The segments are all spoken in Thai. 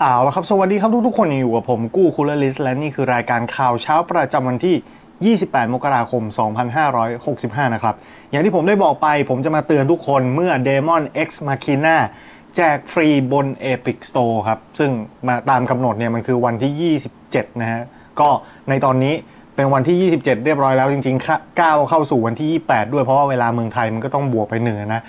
เอาละครับ สวัสดีครับทุกๆคนอยู่กับผมกู้คูลลิสและนี่คือรายการข่าวเช้าประจำวันที่ 28 มกราคม 2565 นะครับ อย่างที่ผมได้บอกไปผมจะมาเตือนทุกคนเมื่อ Demon X Machina แจกฟรีบน Epic Store ครับ ซึ่งมาตามกำหนดเนี่ยมันคือวันที่ 27 นะฮะ ก็ในตอนนี้เป็นวันที่ 27 เรียบร้อยแล้วจริงๆก้าวเข้าสู่วันที่ 28 ด้วยเพราะว่าเวลาเมืองไทยมันก็ต้องบวกไปเหนือนะ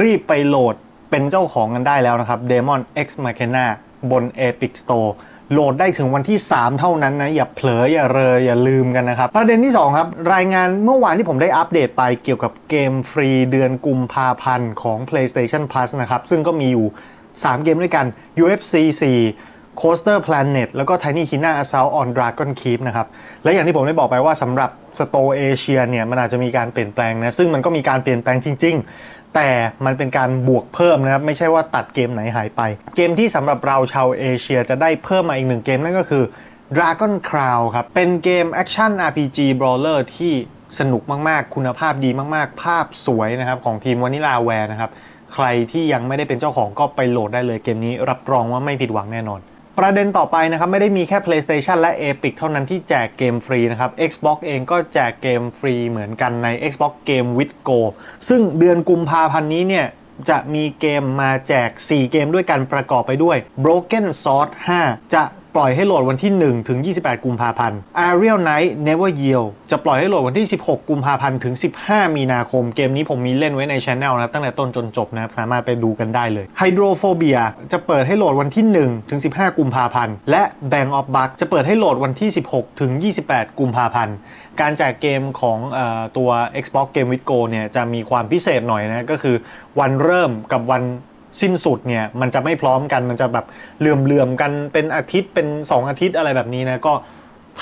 รีบไปโหลดเป็นเจ้าของกันได้แล้วนะครับ Demon X Machina บน Epic Store โหลดได้ถึงวันที่ 3 เท่านั้นนะ อย่าเผลออย่าเรออย่าลืมกันนะครับ ประเด็นที่ 2 ครับ รายงานเมื่อวานที่ผมได้อัปเดตไปเกี่ยวกับเกมฟรีเดือนกุมภาพันธ์ของ PlayStation Plus นะครับ ซึ่งก็มีอยู่ 3 เกมด้วยกัน UFC 4 Coaster Planet แล้วก็ Tiny Tina Assault on Dragon Keep นะครับ และอย่างที่ผมได้บอกไปว่าสำหรับ Store Asia เนี่ยมันอาจจะมีการเปลี่ยนแปลงนะซึ่งมันก็มีการเปลี่ยนแปลงจริง ๆ แต่มันเป็นการบวกเพิ่มนะครับ ไม่ใช่ว่าตัดเกมไหนหายไป เกมที่สำหรับเราชาวเอเชียจะได้เพิ่มมาอีกหนึ่งเกมนั่นก็คือ Dragon Crown ครับ เป็นเกม Action RPG Brawler ที่สนุกมากๆ คุณภาพดีมากๆ ภาพสวยนะครับ ของทีมวานิลาแวร์นะครับ ใครที่ยังไม่ได้เป็นเจ้าของก็ไปโหลดได้เลยเกมนี้รับรองว่าไม่ผิดหวังแน่นอน ประเด็นต่อไปนะครับไม่ได้มีแค่ PlayStation และ Epic เท่านั้นที่แจกเกมฟรีนะครับ Xbox เองก็แจกเกมฟรีเหมือนกันใน Xbox Game with Go ซึ่งเดือนกุมภาพันธ์นี้เนี่ยจะมีเกมมาแจก 4 เกมด้วยกันประกอบไปด้วย Broken Sword 5 จะ ปล่อยให้โหลดวันที่ 1 ถึง 28 กุมภาพันธ์ Ariel Knight Never Yield จะปล่อยให้โหลดวันที่ 16 กุมภาพันธ์ถึง 15 มีนาคม เกมนี้ผมมีเล่นไว้ในช anel นะตั้งแต่ต้นจนจบนะสามารถไปดูกันได้เลย Hydrophobia จะเปิดให้โหลดวันที่ 1 ถึง 15 กุมภาพันธ์ และ Bang of Buck จะเปิดให้โหลดวันที่ 16 ถึง 28 กุมภาพันธ์การแจกเกมของอตัว Xbox Game with Go เนี่ยจะมีความพิเศษหน่อยนะก็คือวันเริ่มกับวัน สิ้นสุดเนี่ยมันจะไม่พร้อมกันมันจะแบบเหลื่อมๆกันเป็นอาทิตย์เป็น 2 อาทิตย์อะไรแบบนี้นะก็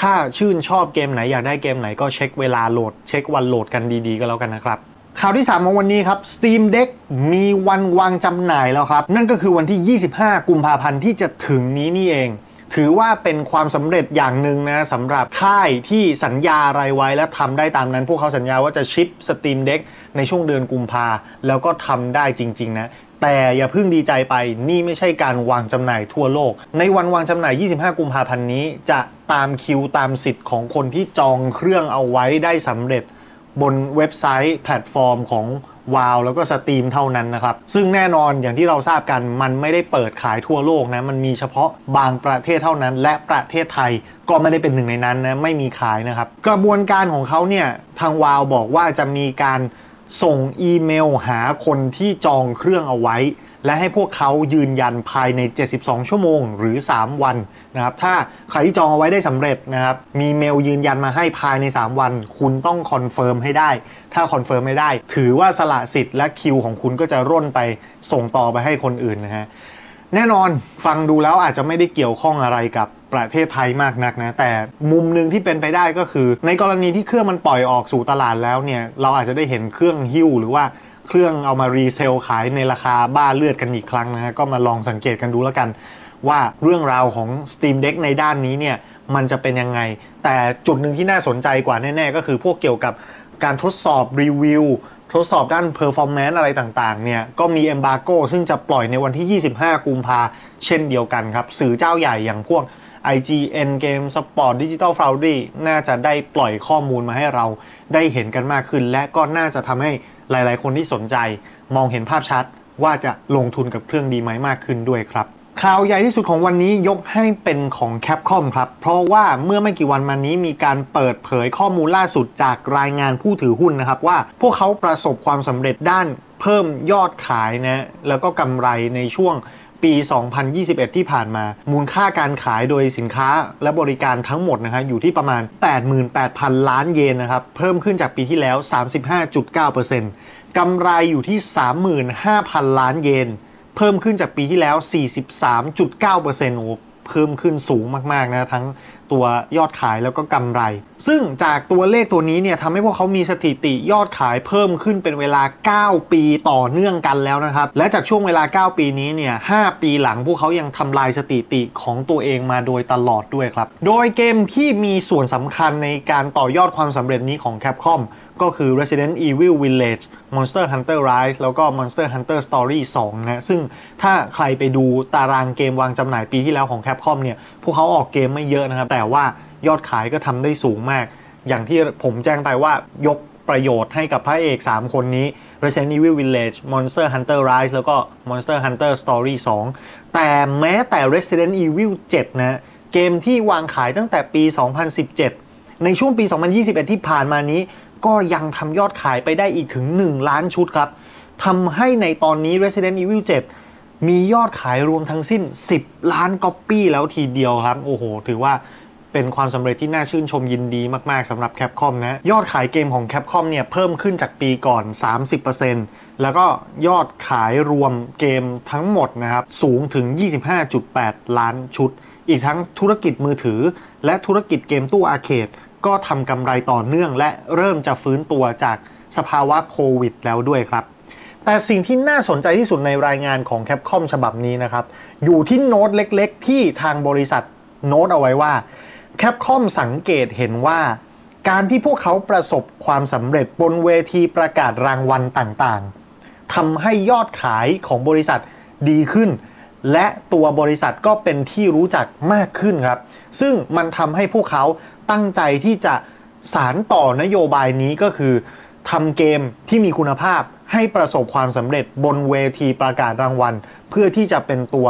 ถ้าชื่นชอบเกมไหนอยากได้เกมไหนก็เช็คเวลาโหลด เช็ควันโหลดกันดีๆก็แล้วกันนะครับข่าวที่ 3 ของวันนี้ครับ Steam Deck มีวันวางจำหน่ายแล้วครับ นั่นก็คือวันที่ 25 กุมภาพันธ์ที่จะถึงนี้นี่เอง ถือว่าเป็นความสำเร็จอย่างหนึ่งนะสำหรับค่ายที่สัญญาอะไรไว้และทำได้ตามนั้น พวกเขาสัญญาว่าจะ ship Steam Deck ในช่วงเดือนกุมภาแล้วก็ทำได้จริง ๆ นะ แต่อย่าเพิ่งดีใจไปนี่ไม่ใช่การวางจำหน่ายทั่วโลก ในวันวางจำหน่าย 25 กุมภาพันธ์นี้ จะตามคิวตามสิทธิ์ของคนที่จองเครื่องเอาไว้ได้สำเร็จ บนเว็บไซต์แพลตฟอร์มของวาวแล้วก็สตรีมเท่านั้นนะครับ ซึ่งแน่นอนอย่างที่เราทราบกันมันไม่ได้เปิดขายทั่วโลกนะ มันมีเฉพาะบางประเทศเท่านั้น และประเทศไทยก็ไม่ได้เป็นหนึ่งในนั้นนะ ไม่มีขายนะครับ กระบวนการของเขาเนี่ย ทางวาวบอกว่าจะมีการ ส่งอีเมลหาคนที่จองเครื่องเอาไว้ และให้พวกเขายืนยันภายใน 72 ชั่วโมงหรือ 3 วันนะครับ ถ้าใครที่จองเอาไว้ได้สำเร็จนะครับ มีเมลยืนยันมาให้ภายใน 3 วัน คุณต้อง confirm ให้ได้ ถ้า confirm ไม่ได้ ถือว่าสละสิทธิ์และคิวของคุณก็จะร่นไปส่งต่อไปให้คนอื่นนะฮะแน่นอนฟังดูแล้วอาจจะไม่ได้เกี่ยวข้องอะไรกับ ประเทศไทยมากนักนะ แต่มุมหนึ่งที่เป็นไปได้ก็คือ ในกรณีที่เครื่องมันปล่อยออกสู่ตลาดแล้วเนี่ย เราอาจจะได้เห็นเครื่องหิ้วหรือว่าเครื่องเอามารีเซลขายในราคาบ้าเลือดกันอีกครั้งนะฮะก็มาลองสังเกตกันดูแล้วกัน ว่าเรื่องราวของ Steam Deck ในด้านนี้เนี่ยมันจะเป็นยังไง แต่จุดหนึ่งที่น่าสนใจกว่าแน่ ๆ ก็คือพวกเกี่ยวกับการทดสอบรีวิวทดสอบด้าน performance อะไรต่างๆ เนี่ย ก็มี embargo ซึ่งจะปล่อยในวันที่ 25 กุมภาเช่นเดียวกันครับ สื่อเจ้าใหญ่อย่างพวก IGN Game Sport Digital Foundry น่าจะได้ปล่อยข้อมูลมาให้เราได้เห็นกันมากขึ้น และก็น่าจะทำให้หลาย ๆ คนที่สนใจ มองเห็นภาพชัดว่าจะลงทุนกับเครื่องดีไหมมากขึ้นด้วยครับ ข่าวใหญ่ที่สุดของวันนี้ยกให้เป็นของ Capcom ครับ เพราะว่าเมื่อไม่กี่วันมานี้มีการเปิดเผยข้อมูลล่าสุดจากรายงานผู้ถือหุ้นนะครับว่าพวกเขาประสบความสำเร็จด้านเพิ่มยอดขายนะแล้วก็กำไรในช่วง ปี 2021 ที่ผ่านมา มูลค่าการขายโดยสินค้าและบริการทั้งหมดนะครับอยู่ที่ประมาณ 88,000 ล้านเยนนะครับ เพิ่มขึ้นจากปีที่แล้ว 35.9%กำไรอยู่ที่ 35,000 ล้านเยน เพิ่มขึ้นจากปีที่แล้ว 43.9%โอ้เพิ่มขึ้นสูงมาก ๆ นะ ทั้ง ตัวยอดขายแล้วก็กำไร ซึ่งจากตัวเลขตัวนี้เนี่ยทำให้พวกเขามีสถิติยอดขายเพิ่มขึ้นเป็นเวลา 9 ปีต่อเนื่องกันแล้วนะครับ และจากช่วงเวลา 9 ปีนี้เนี่ย5ปีหลังพวกเขายังทำลายสถิติของตัวเองมาโดยตลอดด้วยครับ โดยเกมที่มีส่วนสำคัญในการต่อยอดความสำเร็จนี้ของ Capcom ก็คือ Resident Evil Village Monster Hunter Rise แล้วก็ Monster Hunter Story 2 นะ ซึ่งถ้าใครไปดูตารางเกมวางจำหน่ายปีที่แล้วของ Capcom เนี่ย พวกเขาออกเกมไม่เยอะนะครับ แต่ว่ายอดขายก็ทำได้สูงมาก อย่างที่ผมแจ้งไปว่ายกประโยชน์ให้กับพระเอก 3 คนนี้ Resident Evil Village Monster Hunter Rise แล้วก็ Monster Hunter Story 2 แต่แม้แต่ Resident Evil 7 นะ เกมที่วางขายตั้งแต่ปี 2017 ในช่วงปี 2021 ที่ผ่านมานี้ ก็ยังทำยอดขายไปได้อีกถึง 1 ล้านชุดครับทำให้ในตอนนี้ Resident Evil 7 มียอดขายรวมทั้งสิ้น 10 ล้านก๊อปปี้แล้วทีเดียวครับ โอ้โห ถือว่าเป็นความสำเร็จที่น่าชื่นชมยินดีมาก ๆสำหรับ Capcom นะ ยอดขายเกมของ Capcom เนี่ยเพิ่มขึ้นจากปีก่อน 30%แล้วก็ยอดขายรวมเกมทั้งหมดนะครับ สูงถึง 25.8 ล้านชุด อีกทั้งธุรกิจมือถือ และธุรกิจเกมตู้อาร์เคด ก็ทำกำไรต่อเนื่องและเริ่มจะฟื้นตัวจากสภาวะโควิดแล้วด้วยครับ แต่สิ่งที่น่าสนใจที่สุดในรายงานของ Capcom ฉบับนี้นะครับ อยู่ที่โน้ตเล็กๆ ที่ทางบริษัทโน้ตเอาไว้ว่า Capcom สังเกตเห็นว่า การที่พวกเขาประสบความสำเร็จบนเวทีประกาศรางวัลต่างๆทำให้ยอดขายของบริษัทดีขึ้น และตัวบริษัทก็เป็นที่รู้จักมากขึ้นครับ ซึ่งมันทำให้พวกเขา ตั้งใจที่จะสารต่อนโยบายนี้ก็คือทำเกมที่มีคุณภาพให้ประสบความสำเร็จบนเวทีประกาศรางวัล เพื่อที่จะเป็นตัว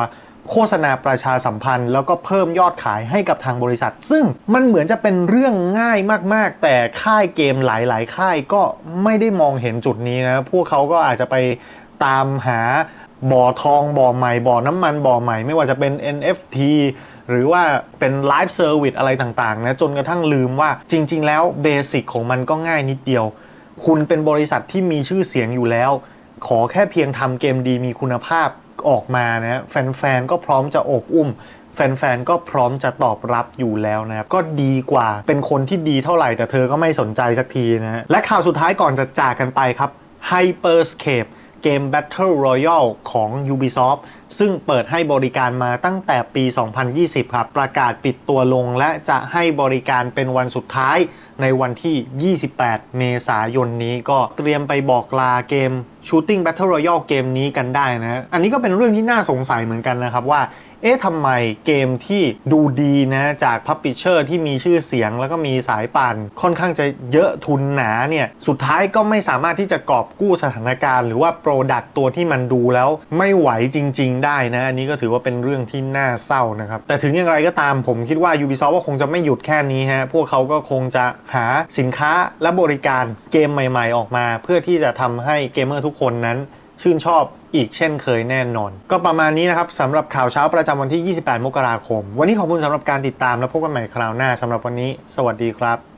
โฆษณาประชาสัมพันธ์ แล้วก็เพิ่มยอดขายให้กับทางบริษัท ซึ่งมันเหมือนจะเป็นเรื่องง่ายมาก ๆ แต่ค่ายเกมหลาย ๆ ค่ายก็ไม่ได้มองเห็นจุดนี้นะ พวกเขาก็อาจจะไปตามหาบ่อทองบ่อใหม่บ่อน้ำมันบ่อใหม่ ไม่ว่าจะเป็น NFT หรือว่าเป็น live service อะไรต่างๆนะจนกระทั่งลืมว่าจริง ๆ แล้ว basic ของมันก็ง่ายนิดเดียว คุณเป็นบริษัทที่มีชื่อเสียงอยู่แล้ว ขอแค่เพียงทำเกมดีมีคุณภาพออกมานะแฟนๆก็พร้อมจะอบอุ้มแฟนๆ ก็พร้อมจะตอบรับอยู่แล้วนะครับ ก็ดีกว่าเป็นคนที่ดีเท่าไหร่ แต่เธอก็ไม่สนใจสักทีนะและข่าวสุดท้ายก่อนจะจากกันไปครับ Hyperscape เกม Battle Royale ของ Ubisoft ซึ่งเปิดให้บริการมาตั้งแต่ปี 2020 ครับ ประกาศปิดตัวลงและจะให้บริการเป็นวันสุดท้ายในวันที่ 28 เมษายนนี้ก็เตรียมไปบอกลาเกม Shooting Battle Royale เกมนี้กันได้นะ อันนี้ก็เป็นเรื่องที่น่าสงสัยเหมือนกันนะครับว่า เอ๊ะทำไมเกมที่ดูดีนะจากพับปิเชอร์ที่มีชื่อเสียงแล้วก็มีสายป่นค่อนข้างจะเยอะทุนหนาเนี่ย สุดท้ายก็ไม่สามารถที่จะกอบกู้สถานการณ์ หรือว่าโปรดักตัวที่มันดูแล้วไม่ไหวจริง ๆ ได้นะ อันนี้ก็ถือว่าเป็นเรื่องที่น่าเศร้านะครับ แต่ถึงอย่างไรก็ตามผมคิดว่า Ubisoft ก็คงจะไม่หยุดแค่นี้ฮะ พวกเขาก็คงจะหาสินค้าและบริการเกมใหม่ ๆ ออกมา เพื่อที่จะทำให้เกมเมอร์ทุกคนนั้นชื่นชอบ อีกเช่นเคยแน่นอน ก็ประมาณนี้นะครับสำหรับข่าวเช้าประจำวันที่ 28 มกราคม วันนี้ขอบคุณสำหรับการติดตามและพบกันใหม่คราวหน้าสำหรับวันนี้ สวัสดีครับ